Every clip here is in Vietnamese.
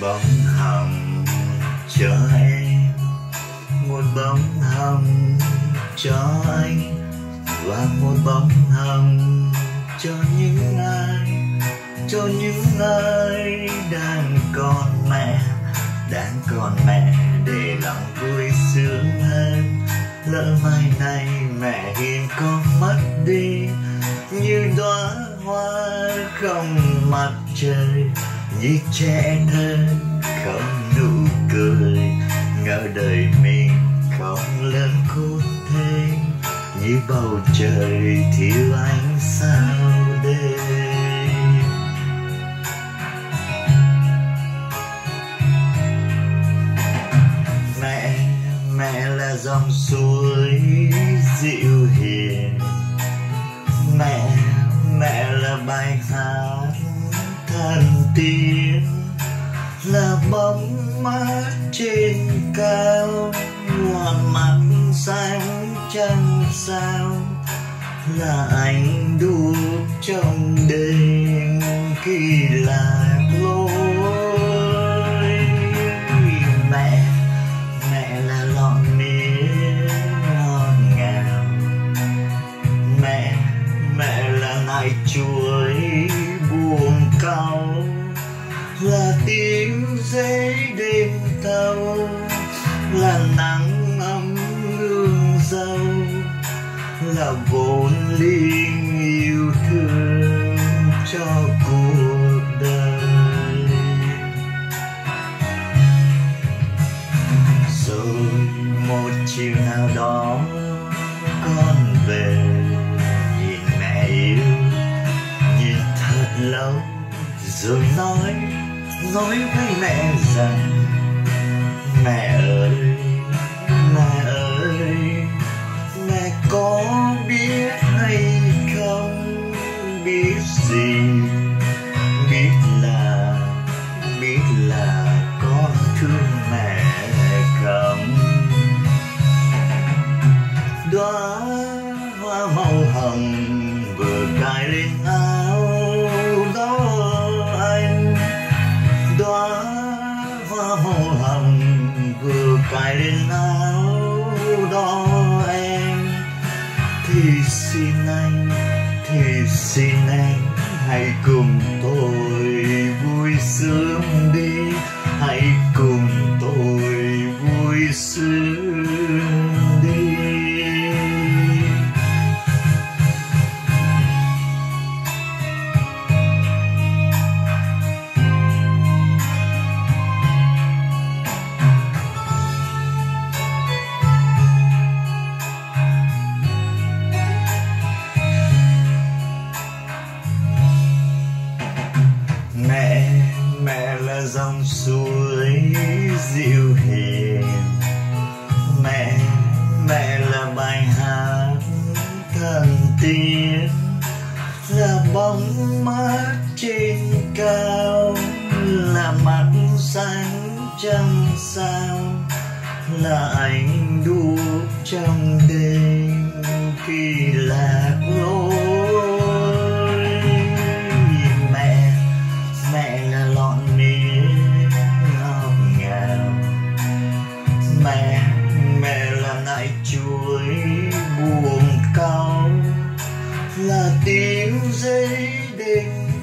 bóng hồng, cho em một bóng hồng, cho anh và một bóng hồng, cho những ai, cho những ai đang còn mẹ, đang còn mẹ để lòng vui sướng hơn. Lỡ mai này mẹ hiền con mất đi, như đóa hoa không mặt trời như trẻ thơ không nụ cười, ngỡ đời mình không lớn khôn thế như bầu trời thiếu ánh sao đêm. Mẹ mẹ là dòng suối dịu hiền. Mẹ mẹ là bài hát thần là bóng mát trên cao là mặt sáng trăng sao. Là ánh đuốc trong đêm khi lạc lối. Là nắng ấm hương dâu là vốn liêng yêu thương cho cuộc đời. Rồi một chiều nào đó, con về nhìn mẹ yêu, nhìn thật lâu, rồi nói nói với mẹ rằng mẹ ơi mẹ ơi mẹ có biết hay không biết gì? Vừa cài lên áo đó em. Thì xin anh, thì xin anh hãy cùng tôi. Thần là bóng mát trên cao, là mặt sáng trăng sao. Là ánh đuốc trong đêm khi lạc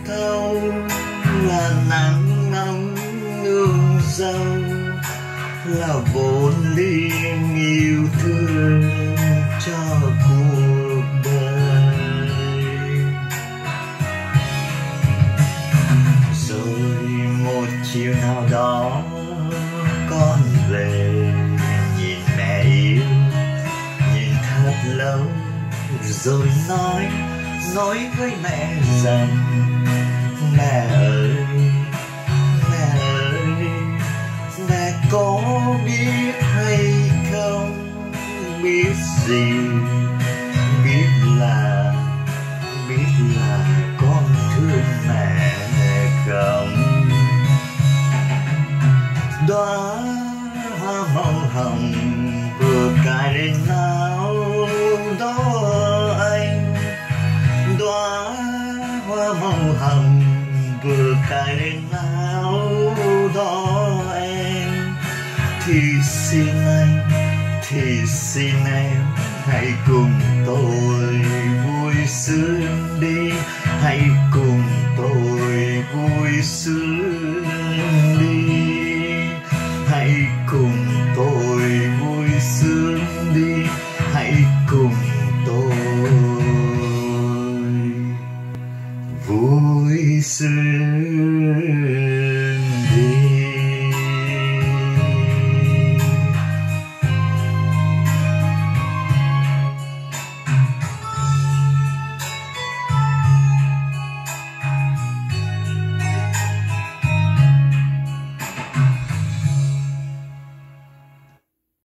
thâu là nắng nóng nương dâu là vốn liêng yêu thương cho cuộc đời. Rồi một chiều nào đó, con về nhìn mẹ yêu, nhìn thật lâu, rồi nói nói với mẹ rằng mẹ ơi xin anh, thì xin em hãy cùng tôi vui sướng đi. Hãy cùng tôi vui sướng đi. Hãy cùng tôi vui sướng đi. Hãy cùng tôi vui sướng.